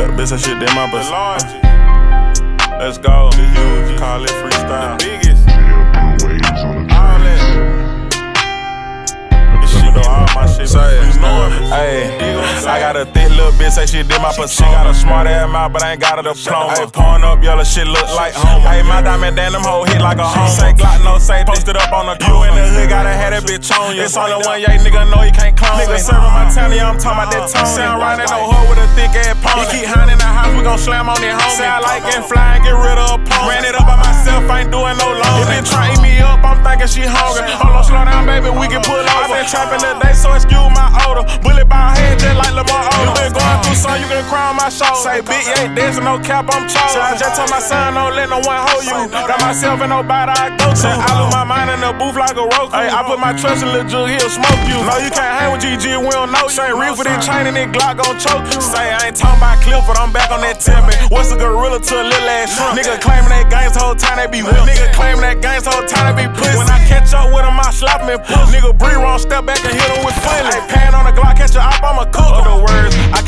look, bitch, that shit did my largest. Let's go. Call it freestyle. I got a thick little bitch, say she did my persona. Got a smart ass mouth, but I ain't got a diploma. Hey, pouring up yellow shit look like home. Hey, my diamond damn them hoe hit like a home. Say Glock, no say, posted up on the You in the hood, gotta have that bitch on you. It's only one yay, nigga know you can't clone. Nigga serving my town, yeah, I'm talking about that uh-huh. tone. Sound right in no hoe with a thick ass pony. He keep hunting the house, we gon' slam on that homie. Say I like getting fly and get rid of a pony. Ran it up by myself, I ain't doing no loan. If been trying eat me up, I'm thinking she hungry. Hold on, slow down, baby, we can pull over. I been trapping today, so excuse my Say, bitch, ain't dancing, no cap, I'm chosen. So I just told my son, don't let no one hold you. Got myself and nobody I go to. I lose my mind in the booth like a Roku. Hey, I put my trust in Lil Jug, he'll smoke you. No, you can't hang with GG, we don't know you. Say, real for this chain and this Glock gon' choke you. Say, I ain't talking about Clifford, I'm back on that timid. What's a gorilla to a little ass shrimp? Nigga claiming that gangs whole time they be whipped. Nigga claiming that gangs whole time they be pussy. When I catch up with him, I slap him and push. Nigga breathe wrong, step back and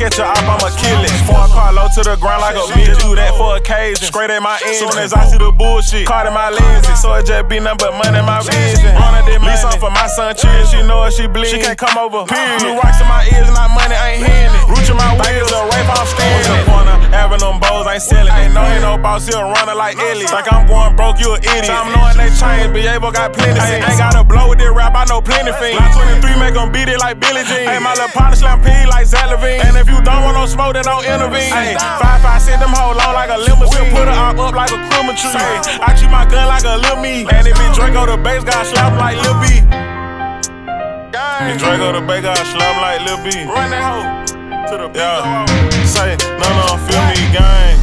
catch a op, I'ma kill it. Four car low to the ground like a bitch. Do that for occasion. Straight at my end. Soon as I see the bullshit, caught in my lenses. So it just be nothing but money in my vision. Running this money. something for my son, chill. She know if she bleed. She can't come over. Period. New rocks in my ears, not money, I ain't hearing it. In my wheels, a rape, I'm standing. Ain't selling. They know ain't no boss, he'll running like Ellie. Like I'm going broke, you an idiot. I'm knowing they change, be able got plenty. I ain't gotta blow with this rap, I know plenty things. Glock 23 make them beat it like Billie Jean. Hey, my little partner slam P like Zach LaVine. And if you don't want no smoke, then don't intervene. Hey, five five sit them whole long like a limousine. Put her op up like a criminal tree. I treat my gun like a little me. And if it Draco the bass, got slap like Lil B. If Draco the bass, got slap like Lil B. Run that hoe to the beat. Yeah. Say, no, no, feel me, gang.